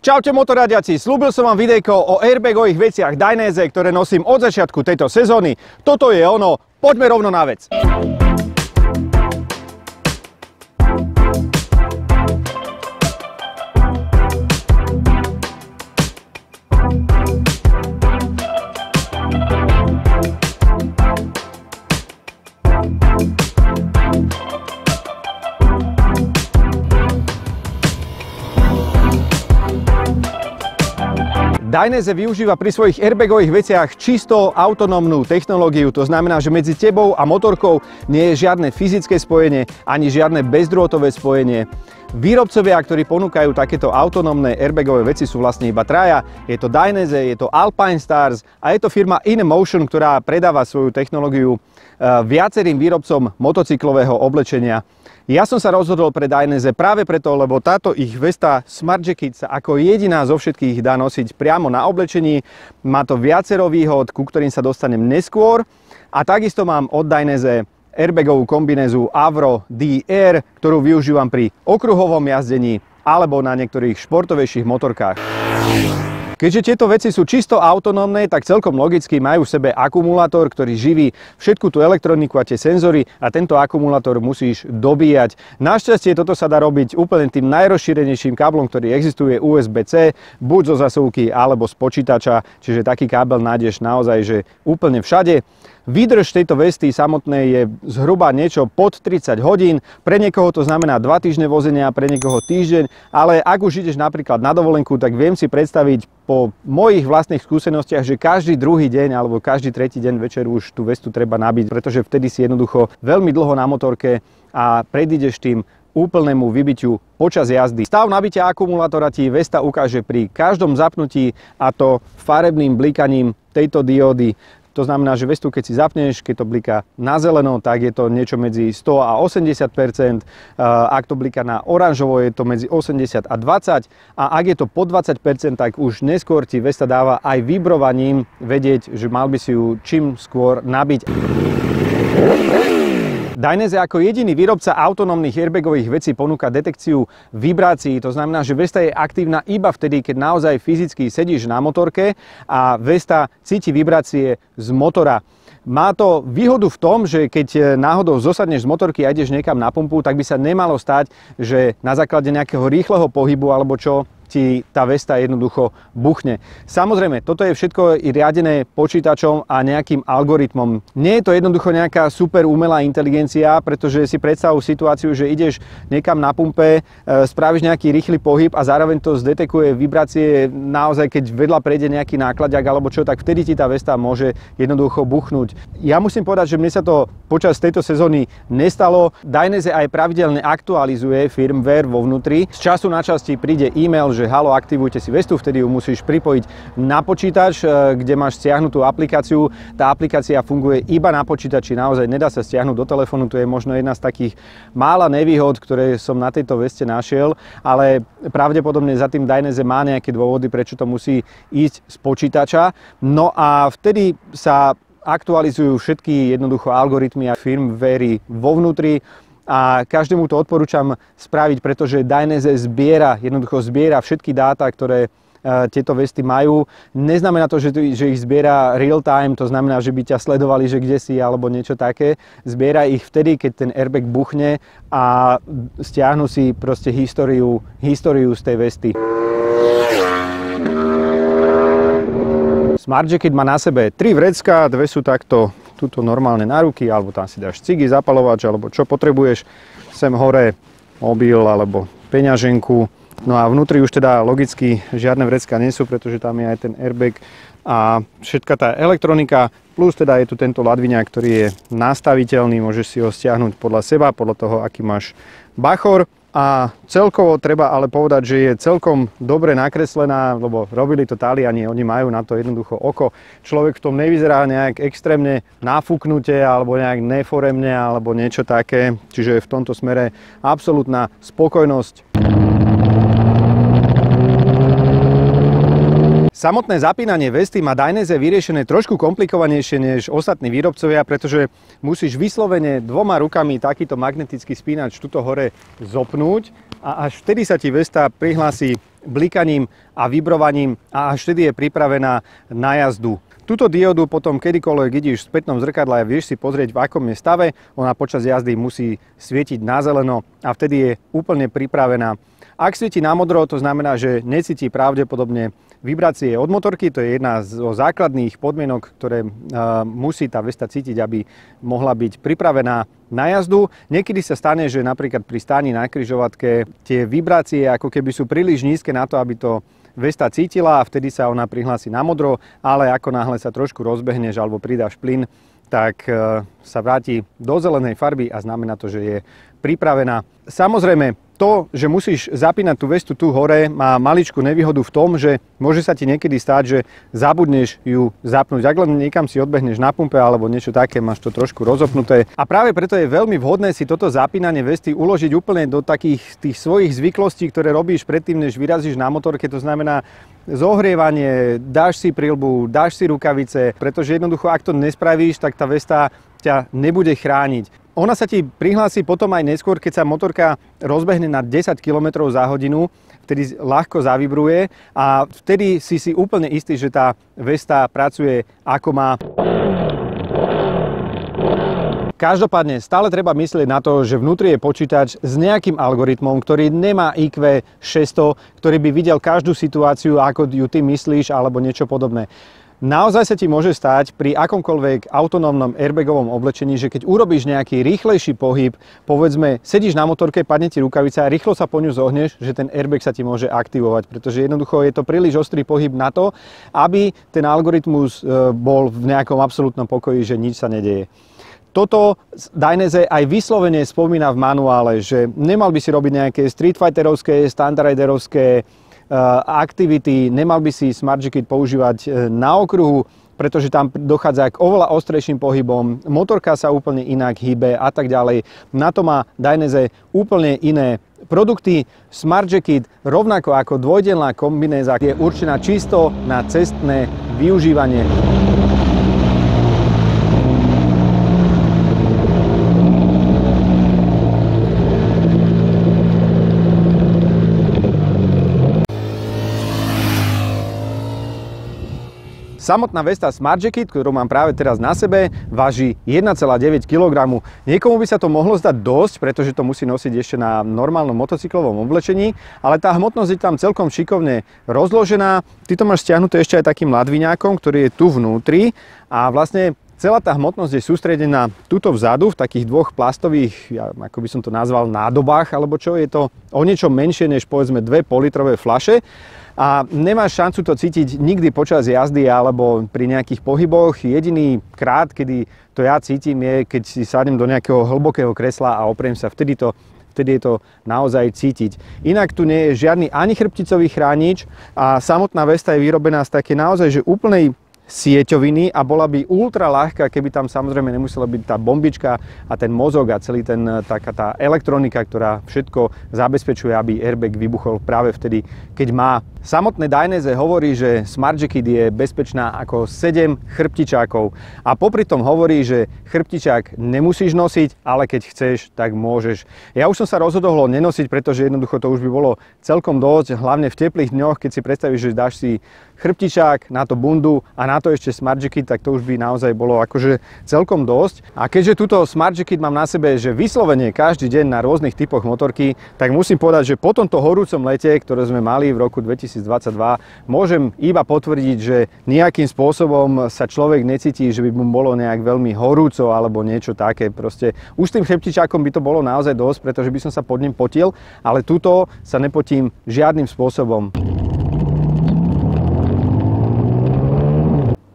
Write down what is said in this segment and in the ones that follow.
Čaute motoradiaci, slúbil som vám videjko o airbagových veciach Dainese, ktoré nosím od začiatku tejto sezóny. Toto je ono, poďme rovno na vec. Dainese využíva pri svojich airbagových veciach čisto autonómnu technológiu. To znamená, že medzi tebou a motorkou nie je žiadne fyzické spojenie ani žiadne bezdrôtové spojenie. Výrobcovia, ktorí ponúkajú takéto autonómne airbagové veci sú vlastne iba traja. Je to Dainese, je to Alpine Stars a je to firma InMotion, ktorá predáva svoju technológiu eh, viacerým výrobcom motocyklového oblečenia. Ja som sa rozhodol pre Dainese práve preto, lebo táto ich Vesta Smart Jacket sa ako jediná zo všetkých dá nosiť priamo na oblečení. Má to viacero výhod, ku ktorým sa dostanem neskôr. A takisto mám od Dainese airbagovú kombinézu Avro DR, ktorú využívam pri okruhovom jazdení alebo na niektorých športovejších motorkách. Keďže tieto veci sú čisto autonómne, tak celkom logicky majú v sebe akumulátor, ktorý živí všetku tú elektroniku a tie senzory a tento akumulátor musíš dobíjať. Našťastie toto sa dá robiť úplne tým najrozšírenejším káblom, ktorý existuje USB-C, buď zo zasúky alebo z počítača, čiže taký kábel nájdeš naozaj že úplne všade. Výdrž tejto vesty samotnej je zhruba niečo pod 30 hodín. Pre niekoho to znamená 2 týždne vozenia, pre niekoho týždeň, ale ak už ideš napríklad na dovolenku, tak viem si predstaviť po mojich vlastných skúsenostiach, že každý druhý deň alebo každý tretí deň večer už tú vestu treba nabiť, pretože vtedy si jednoducho veľmi dlho na motorke a predídeš tým úplnému vybitiu počas jazdy. Stav nabitia akumulátora ti Vesta ukáže pri každom zapnutí a to farebným blikaním tejto diódy. To znamená, že vestu, keď si zapneš, keď to bliká na zeleno, tak je to niečo medzi 100 a 80% Ak to bliká na oranžovo, je to medzi 80 a 20 a ak je to pod 20% tak už neskôr ti Vesta dáva aj vybrovaním vedieť, že mal by si ju čím skôr nabiť. Dainese ako jediný výrobca autonómnych airbagových vecí ponúka detekciu vibrácií. To znamená, že Vesta je aktívna iba vtedy, keď naozaj fyzicky sedíš na motorke a Vesta cíti vibrácie z motora. Má to výhodu v tom, že keď náhodou zosadneš z motorky a ideš niekam na pumpu, tak by sa nemalo stať, že na základe nejakého rýchleho pohybu alebo čo ti tá Vesta jednoducho buchne. Samozrejme, toto je všetko riadené počítačom a nejakým algoritmom. Nie je to jednoducho nejaká super umelá inteligencia, pretože si predstav situáciu, že ideš niekam na pumpe, e, spravíš nejaký rýchly pohyb a zároveň to zdetekuje vibrácie naozaj, keď vedľa prejde nejaký nákladák alebo čo, tak vtedy ti tá Vesta môže jednoducho buchnúť. Ja musím povedať, že mne sa to počas tejto sezóny nestalo. Dainese aj pravidelne aktualizuje firmware vo vnútri. Z času na časti príde e-mail, že halo, aktivujte si Vestu, vtedy ju musíš pripojiť na počítač, e, kde máš stiahnutú aplikáciu. Tá aplikácia funguje iba na počítači, naozaj nedá sa stiahnuť do telefónu, to je možno jedna z takých mála nevýhod, ktoré som na tejto Veste našiel, ale pravdepodobne za tým Dainese má nejaké dôvody, prečo to musí ísť z počítača. No a vtedy sa aktualizujú všetky jednoducho algoritmy a firmwary vo vnútri a každému to odporúčam spraviť, pretože Dainese zbiera, jednoducho zbiera všetky dáta, ktoré e, tieto vesty majú. Neznamená to, že, že ich zbiera real time, to znamená, že by ťa sledovali, že kde si alebo niečo také. Zbiera ich vtedy, keď ten airbag buchne a stiahnu si proste históriu, históriu z tej vesty. Smart Jacket má na sebe tri vrecka, dve sú takto tuto normálne na ruky, alebo tam si dáš cigy, zapalovač, alebo čo potrebuješ. Sem hore mobil alebo peňaženku. No a vnútri už teda logicky žiadne vrecka nie sú, pretože tam je aj ten airbag a všetka tá elektronika, plus teda je tu tento ladviňák, ktorý je nastaviteľný, môžeš si ho stiahnuť podľa seba, podľa toho, aký máš bachor a celkovo treba ale povedať, že je celkom dobre nakreslená, lebo robili to Taliani, oni majú na to jednoducho oko. Človek v tom nevyzerá nejak extrémne nafúknuté alebo nejak neforemne alebo niečo také, čiže v tomto smere absolútna spokojnosť. Samotné zapínanie vesty má Dainese vyriešené trošku komplikovanejšie než ostatní výrobcovia, pretože musíš vyslovene dvoma rukami takýto magnetický spínač tuto hore zopnúť a až vtedy sa ti vesta prihlási blikaním a vibrovaním a až vtedy je pripravená na jazdu. Túto diodu potom kedykoľvek vidíš v spätnom zrkadle a vieš si pozrieť, v akom je stave, ona počas jazdy musí svietiť na zeleno a vtedy je úplne pripravená. Ak svieti na modro, to znamená, že necíti pravdepodobne vibrácie od motorky, to je jedna zo základných podmienok, ktoré musí tá Vesta cítiť, aby mohla byť pripravená na jazdu. Niekedy sa stane, že napríklad pri stáni na kryžovatke tie vibrácie ako keby sú príliš nízke na to, aby to Vesta cítila a vtedy sa ona prihlási na modro, ale ako náhle sa trošku rozbehneš alebo pridáš plyn, tak e, sa vráti do zelenej farby a znamená to, že je pripravená. Samozrejme, to, že musíš zapínať tú vestu tu hore, má maličkú nevýhodu v tom, že môže sa ti niekedy stáť, že zabudneš ju zapnúť. Ak len niekam si odbehneš na pumpe alebo niečo také, máš to trošku rozopnuté. A práve preto je veľmi vhodné si toto zapínanie vesty uložiť úplne do takých tých svojich zvyklostí, ktoré robíš predtým, než vyrazíš na motorke. To znamená zohrievanie, dáš si prilbu, dáš si rukavice, pretože jednoducho, ak to nespravíš, tak tá vesta ťa nebude chrániť. Ona sa ti prihlási potom aj neskôr, keď sa motorka rozbehne na 10 km za hodinu, vtedy ľahko zavibruje a vtedy si si úplne istý, že tá Vesta pracuje ako má. Každopádne stále treba myslieť na to, že vnútri je počítač s nejakým algoritmom, ktorý nemá IQ 600, ktorý by videl každú situáciu, ako ju ty myslíš, alebo niečo podobné. Naozaj sa ti môže stať pri akomkoľvek autonómnom airbagovom oblečení, že keď urobíš nejaký rýchlejší pohyb, povedzme, sedíš na motorke, padne ti rukavica a rýchlo sa po ňu zohneš, že ten airbag sa ti môže aktivovať, pretože jednoducho je to príliš ostrý pohyb na to, aby ten algoritmus e, bol v nejakom absolútnom pokoji, že nič sa nedeje. Toto Dainese aj vyslovene spomína v manuále, že nemal by si robiť nejaké Street Fighterovské, aktivity, nemal by si Smart Jacket používať eh, na okruhu, pretože tam dochádza k oveľa ostrejším pohybom, motorka sa úplne inak hýbe a tak ďalej. Na to má Dainese úplne iné produkty. Smart Jacket, rovnako ako dvojdelná kombinéza, je určená čisto na cestné využívanie. Samotná Vesta Smart Jacket, ktorú mám práve teraz na sebe, váži 1,9 kg. Niekomu by sa to mohlo zdať dosť, pretože to musí nosiť ešte na normálnom motocyklovom oblečení, ale tá hmotnosť je tam celkom šikovne rozložená. Ty to máš stiahnuté ešte aj takým ladviňákom, ktorý je tu vnútri a vlastne Celá tá hmotnosť je sústredená tuto vzadu v takých dvoch plastových, ja, ako by som to nazval, nádobách, alebo čo je to o niečo menšie než povedzme dve politrové flaše a nemáš šancu to cítiť nikdy počas jazdy alebo pri nejakých pohyboch. Jediný krát, kedy to ja cítim je, keď si sadnem do nejakého hlbokého kresla a opriem sa, vtedy to vtedy je to naozaj cítiť. Inak tu nie je žiadny ani chrbticový chránič a samotná vesta je vyrobená z také naozaj že úplnej sieťoviny a bola by ultra ľahká, keby tam samozrejme nemusela byť tá bombička a ten mozog a celý ten, e, taká tá elektronika, ktorá všetko zabezpečuje, aby airbag vybuchol práve vtedy, keď má. Samotné Dainese hovorí, že Smart Jacket je bezpečná ako 7 chrbtičákov a popri tom hovorí, že chrbtičák nemusíš nosiť, ale keď chceš, tak môžeš. Ja už som sa rozhodol ho nenosiť, pretože jednoducho to už by bolo celkom dosť, hlavne v teplých dňoch, keď si predstavíš, že dáš si chrbtičák, na to bundu a na to ešte Smart Jacket, tak to už by naozaj bolo akože celkom dosť. A keďže túto Smart Jacket mám na sebe, že vyslovene každý deň na rôznych typoch motorky, tak musím povedať, že po tomto horúcom lete, ktoré sme mali v roku 2022, môžem iba potvrdiť, že nejakým spôsobom sa človek necíti, že by mu bolo nejak veľmi horúco alebo niečo také. Proste už tým chrbtičákom by to bolo naozaj dosť, pretože by som sa pod ním potil, ale túto sa nepotím žiadnym spôsobom.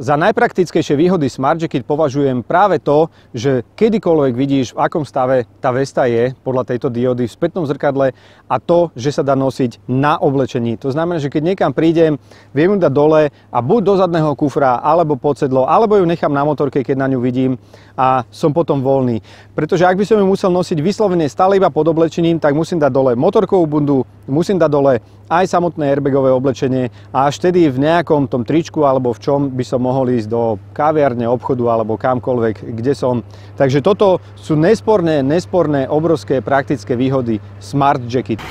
Za najpraktickejšie výhody Smart Jacket považujem práve to, že kedykoľvek vidíš, v akom stave tá vesta je podľa tejto diody v spätnom zrkadle a to, že sa dá nosiť na oblečení. To znamená, že keď niekam prídem, viem ju dať dole a buď do zadného kufra, alebo pod sedlo, alebo ju nechám na motorke, keď na ňu vidím a som potom voľný. Pretože ak by som ju musel nosiť vyslovene stále iba pod oblečením, tak musím dať dole motorkovú bundu, musím dať dole aj samotné airbagové oblečenie a až tedy v nejakom tom tričku alebo v čom by som mohol ísť do kaviarne, obchodu alebo kamkoľvek, kde som. Takže toto sú nesporné, nesporné, obrovské praktické výhody Smart Jacket.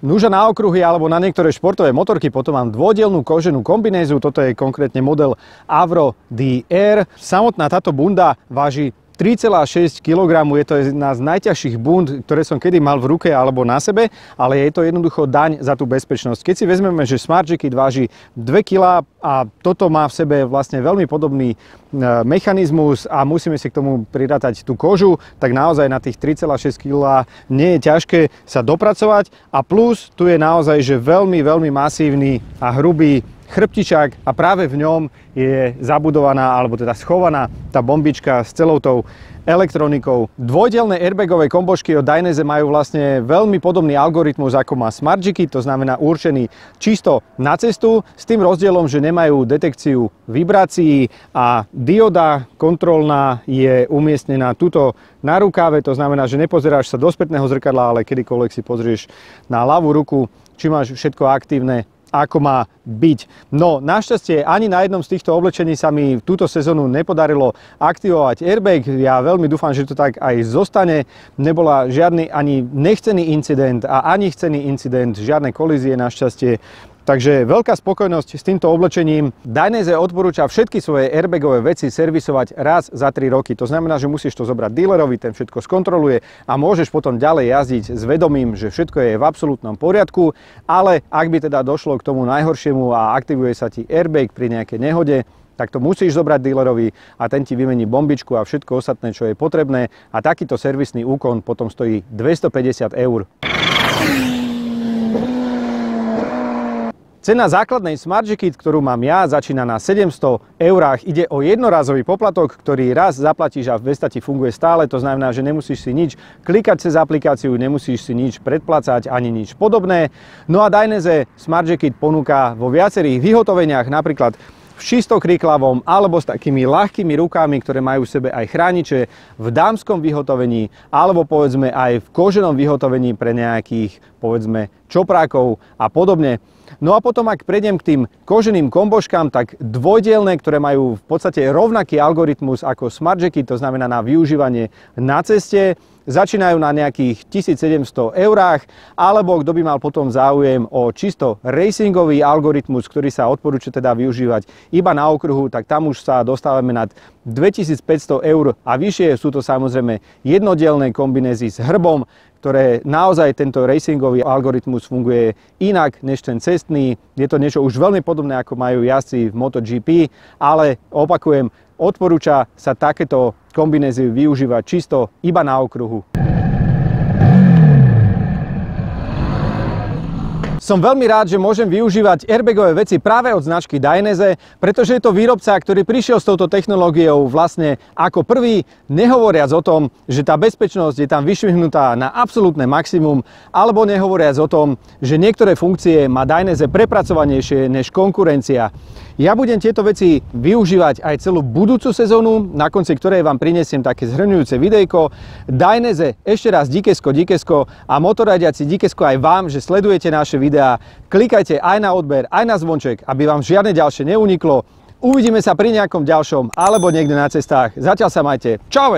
Núža na okruhy alebo na niektoré športové motorky, potom mám dvojdielnú koženú kombinézu, toto je konkrétne model Avro DR. Samotná táto bunda váži 3,6 kg je to jedna z najťažších bund, ktoré som kedy mal v ruke alebo na sebe, ale je to jednoducho daň za tú bezpečnosť. Keď si vezmeme, že Smart Jacket váži 2 kg a toto má v sebe vlastne veľmi podobný e, mechanizmus a musíme si k tomu prirátať tú kožu, tak naozaj na tých 3,6 kg nie je ťažké sa dopracovať a plus tu je naozaj že veľmi, veľmi masívny a hrubý chrbtičák a práve v ňom je zabudovaná, alebo teda schovaná tá bombička s celou tou elektronikou. Dvojdelné airbagové kombožky od Dainese majú vlastne veľmi podobný algoritmus ako má Smartjiky, to znamená určený čisto na cestu, s tým rozdielom, že nemajú detekciu vibrácií a dioda kontrolná je umiestnená tuto na rukáve, to znamená, že nepozeráš sa do spätného zrkadla, ale kedykoľvek si pozrieš na ľavú ruku, či máš všetko aktívne, ako má byť. No našťastie ani na jednom z týchto oblečení sa mi túto sezónu nepodarilo aktivovať airbag. Ja veľmi dúfam, že to tak aj zostane. Nebola žiadny ani nechcený incident a ani chcený incident, žiadne kolízie našťastie. Takže veľká spokojnosť s týmto oblečením. Dainese odporúča všetky svoje airbagové veci servisovať raz za 3 roky. To znamená, že musíš to zobrať dealerovi, ten všetko skontroluje a môžeš potom ďalej jazdiť s vedomím, že všetko je v absolútnom poriadku, ale ak by teda došlo k tomu najhoršiemu a aktivuje sa ti airbag pri nejakej nehode, tak to musíš zobrať dealerovi a ten ti vymení bombičku a všetko ostatné, čo je potrebné a takýto servisný úkon potom stojí 250 eur. Cena základnej Smart Jacket, ktorú mám ja, začína na 700 eurách. Ide o jednorazový poplatok, ktorý raz zaplatíš a v Vestati funguje stále. To znamená, že nemusíš si nič klikať cez aplikáciu, nemusíš si nič predplácať ani nič podobné. No a Dainese Smart Jacket ponúka vo viacerých vyhotoveniach, napríklad v čistokrýklavom alebo s takými ľahkými rukami, ktoré majú v sebe aj chrániče, v dámskom vyhotovení alebo povedzme aj v koženom vyhotovení pre nejakých povedzme čoprákov a podobne. No a potom, ak prejdem k tým koženým kombožkám, tak dvojdielne, ktoré majú v podstate rovnaký algoritmus ako SmartJacky, to znamená na využívanie na ceste, začínajú na nejakých 1700 eurách, alebo kto by mal potom záujem o čisto racingový algoritmus, ktorý sa odporúča teda využívať iba na okruhu, tak tam už sa dostávame nad 2500 eur a vyššie sú to samozrejme jednodielne kombinézy s hrbom, ktoré naozaj tento racingový algoritmus funguje inak než ten cestný. Je to niečo už veľmi podobné, ako majú jazdci v MotoGP, ale opakujem, odporúča sa takéto kombinézy využívať čisto iba na okruhu. Som veľmi rád, že môžem využívať airbagové veci práve od značky Dainese, pretože je to výrobca, ktorý prišiel s touto technológiou vlastne ako prvý, nehovoriac o tom, že tá bezpečnosť je tam vyšvihnutá na absolútne maximum, alebo nehovoriac o tom, že niektoré funkcie má Dainese prepracovanejšie než konkurencia. Ja budem tieto veci využívať aj celú budúcu sezónu, na konci ktorej vám prinesiem také zhrňujúce videjko. Dainese, ešte raz díkesko, díkesko a motoradiaci díkesko aj vám, že sledujete naše videá. Klikajte aj na odber, aj na zvonček, aby vám žiadne ďalšie neuniklo. Uvidíme sa pri nejakom ďalšom alebo niekde na cestách. Zatiaľ sa majte. Čau